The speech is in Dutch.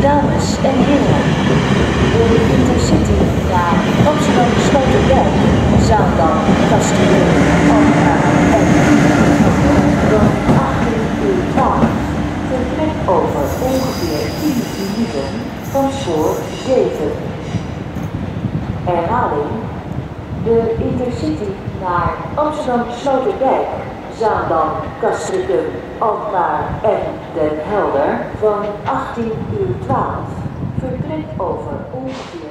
Dames en heren, de Intercity naar Amsterdam Sloterdijk, zaterdag kasten, Alta en Rond 18 uur 12, vertrek over ongeveer 10 minuten van soort 7. Herhaling, de Intercity naar Amsterdam Sloterdijk Zaandam, Castricum, Alkmaar en Den Helder van 18 uur 12 vertrekt over ongeveer